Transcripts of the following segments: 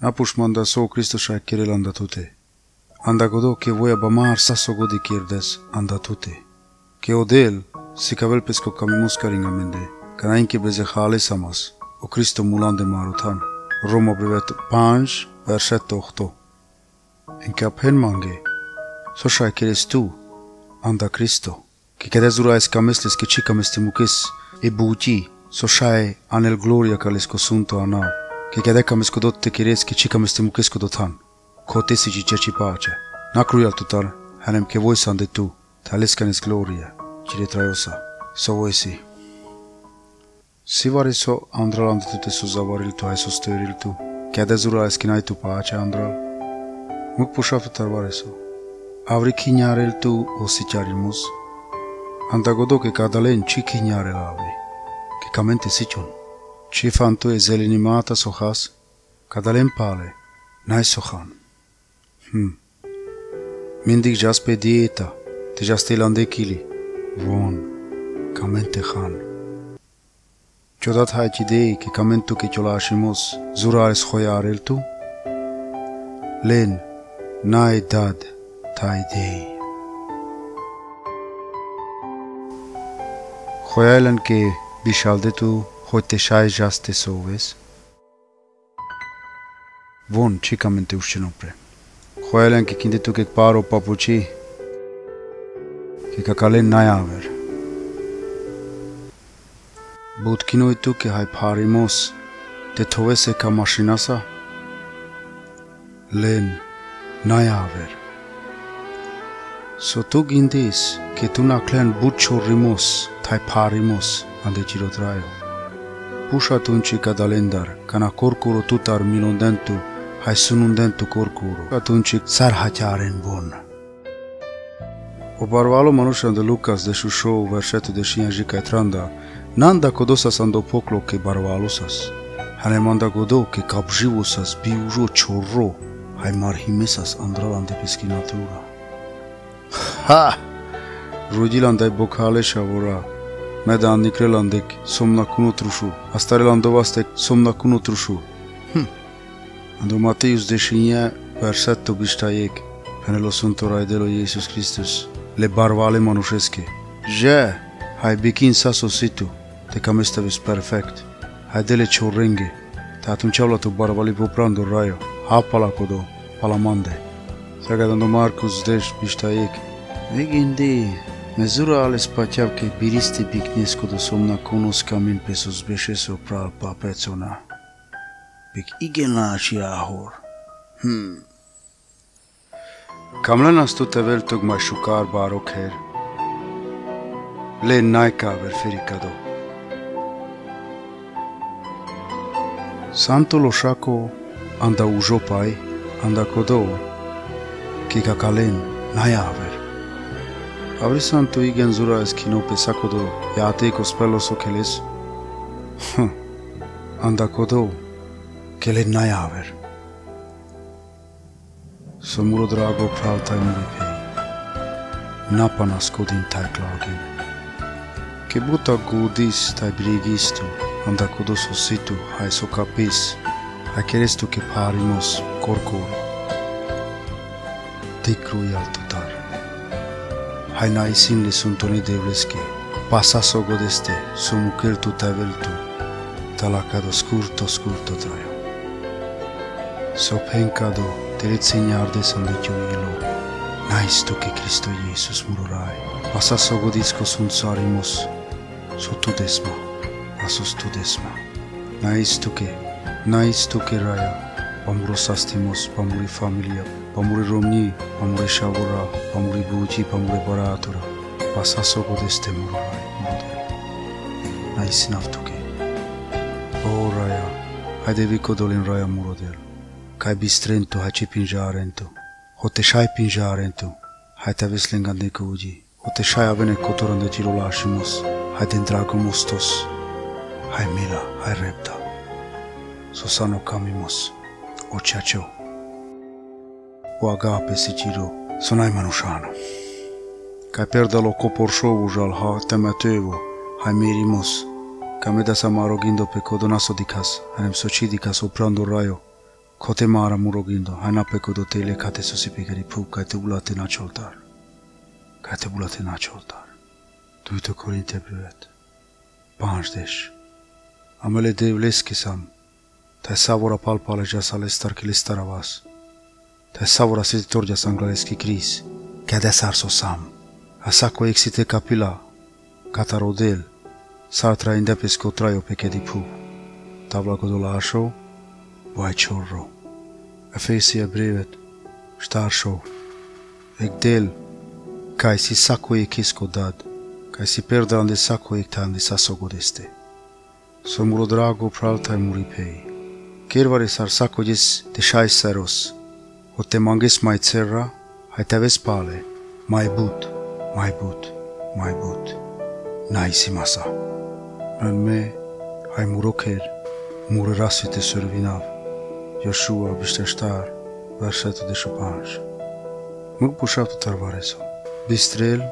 apushmanda so Kristusa kiril anda tute. Anda godo que voy a bamar saso godi kirdes anda tute. Que odel si kavel pesko kamimus karinga mende. Kanain ki beze khali samas. O Kristo mulande marutan. Roma brevet 5 verset 8. En kapen mange. So shakeres tu anda Kristo. Que kada zura eskamesles que chikamestemukes e buti. So shai anel gloria kalesko sunto anao. Que cada cames codot te keres que chica meste mukis codotan. Kote si ci ceci pace. Nacruial tutar, hanem che voi san de tu, talescanes gloria, cire traiosa, so voi si. Si vari so andral ande tu te so zavaril tu, hai so stöiril tu, che adezura eskinai tu pace andral. Muk pușa tutar vari so. Avri chignarel tu o si chiarimus. Anda godo che cadalen ci chignare lavi, che camente sicion. Чи фантуе зеленинимата сохас, кадалем пале, най сохан. Хм. Mindig jas pe dieta, te jas telande kili, von, kamen te khan. Çodat hayti dey ki kamen tu ki ke çolaşımız, zuraris khoyarel tu. Len, nay dad, tay dey. Khoyalen ke bişalde tu, Hoyteşay Jastesov'es. Von çikamente uşçenopre. Xoyelen ki kinde tu kek paro papuçi. Ki kakalen nayaver. Բուտկինոյ դուք է հայ փարիմոս, դե թովես է կա մաշինասա։ Լեն, նայավեր։ Սոտուգ ինդիս, կետուն ակլեն բուտ չորիմոս, թայ փարիմոս, անդե ճիրոտրայով։ Push atunci cadalendar, cana corcuro tutar milondentu, hai sunundentu corcuro, atunci sar haciaren bun. Obarvalo manușan de Lucas de Șușou, versetul de șia jica tranda, nanda kodosa sando poklo ke barvalusas. Hane manda godo ke kapjivusas biujo chorro, hai marhimesas andralan de pesquinatura. Ha! Rudilan dai bocale shavora, medan nikrelandek somna kunotrushu, astarelandovastek somna kunotrushu. Hm. Ando Mateus de șia versetul bistaiec, penelo suntorai de lo Iisus Christus, le barvale manușesche. Je, hai bikin saso situ, te cam este vis perfect. Hai dele ciorrenghe, te atunci au luat barvali poprando raio, hapa la codo, palamande. Saga dando Marcus deș bistaiec. Vigindi, Măzura ales pateav că biriste picnesco da somna conosca min pe sosbeșe sopra pa persona. Pic igen la ahor. Hmm. Kamlan astu tevel tocmai șucar barok her. Le naica ver fericado. Santo loșaco anda ujopai anda codo. Kikakalen naiave. አብሪሳንቱ ይገንዙራ እስኪነው ፔሳኮዶ ያቴ ኮስፐሎሶ ኬሌስ አንዳኮዶ ኬሌና ያበር Somuro drago pravta in ripei. Napa nascodin tai clagin. Che butta gudis tai brigisto, anda codoso situ, hai so capis, hai cherestu che parimos corcor. Te cruialt Hainaisin le suntoni devleski, pasaso godeste, sumukirtu taveltu, talakado skurto skurto trajo. Sopenkado, tericinyarde sandetju ilu, naistoki Kristo Jeesus mururai, pasaso godisko sunsarimus, sutudesma, asustudesma, naistoki, naistoki raja, pamrosastimos, pamuri familia, Pamuri romni. Pamuri shavura. Pamuri buji. Pamuri baratura. Pasasso godeste murorai. Model. Nais naftuke. O raya. Haide vico dolin raya murodel. kai bistrentu hachi pinjarentu hote shai pinjarentu hai ta vislingande kuji hote shai avene kotorande tirolashimus hai dendrago mustos hai mila hai repta sosano kamimus o chacho o agape siciro sonai manushano kai perdalo koporshovu jal ha tematevo hai mirimus Kameda samaro gindo pe kodonaso dikas, hanem sochi dikas oprando rayo, Kote mara murogindo, haina peko do tele kate sosipikeri pu, kate ulate na choltar. Kate ulate na choltar. Duito korinte bryet. Banjdesh. Amele devleski sam. Tai savora palpale jasale starki listaravas. დასაურასის ჯორჯას ანგლარეს კიკრის გადასარსოსამ ასაკო ექსიტე კაფილა გატაროდელ სარტრა ინდაფეს კოტრაიო პეკედიფუ დაბლაგოდოლა არშო ვაჩორო აფესია ბრივეთ შტარშო ეგდელ кайси сакои кискодад кайси перданде сакои танди сасогодесте сомуродраго пралтай мурипей кервари сарсакодис дешайсарос O te mangis mai cerra. Hai te ves pale. Mai but. Mai but. Mai but. Naisi masa. Men me. Hai muro ker. Muro rasi te servinav. Joshua bishtershtar. Versetul de șopanj. Mă pușatu tarvareso. Bistrel,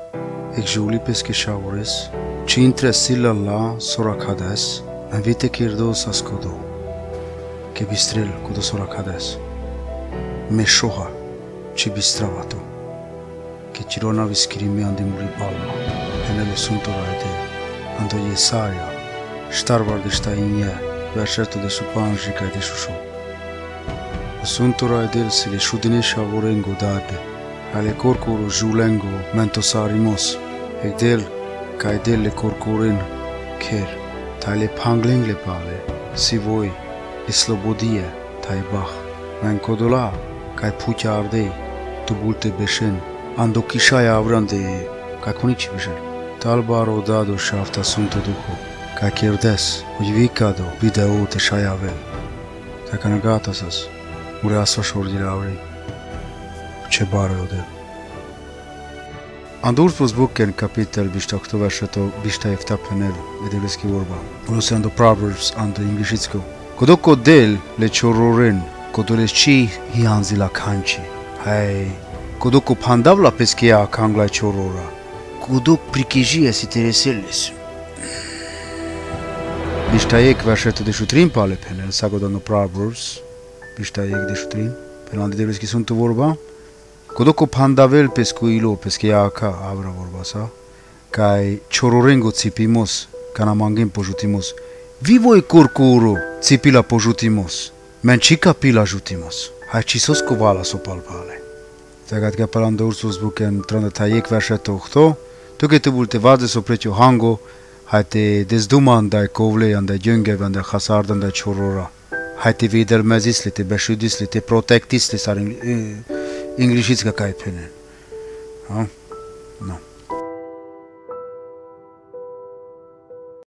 exjuli pesche shavores, cintre silla la sorakades, en vite kirdo saskodo. Ke bistrel kudo sorakades. Me shoha, ci bistravato. Ke cirona viskrimi andi muri palma, enelo sunto raite, ando Jesaja, štarvar de šta inje, versetul de șopanj și de șușo. Suntura edel se le shudine shavorengo dade, ale corcoro julengo mentosarimos, edel ca edel le corcoren ker, tale pangling le pale, si voi, le slobodie, tai bach, men kodola, kaj puqja ardhej, tu bulte beshen, ando kishaja avrande, kaj kunici beshen. Talba rodado shafta sun të duku, kaj kjerdes, u gjvikado, bide u të shajave, kaj kanagatësës, ure asfa shordira avrej, që barë dhe. Andurpus buken capitel bishta këto veshë të bishta efta penel e dhe leski urba, ose ando proverbs ando inglishitsko. Kodoko del le qororin, kodore chi hianzi la khanchi hai kodo ko phandav la peske a khangla chorora kodo prikiji asitereseles Bishtaye kvashet de shutrim pale penel sagodano proverbs Bishtaye de shutrim pelandi de veski sunt vorba? Kodo ko phandavel peskuilo peske a kha avra vorba sa kai chororengo tsipimos kana mangin pojutimos vivo e corcuro tsipila pojutimos men chika pila jutimos, hai chisos kovala so palpale. Tehát kell palanda ursus buken tranda ta jek verset ohto, tökéte bulte vade so precio hango, hai te desduman dai kovle anda gyönge anda hasardan dai chorora. հայտի վիդեր մեզիս լիտի բեշուդիս լիտի պրոտեկտիս լի սար ինգլիշից կկայփեն հա նո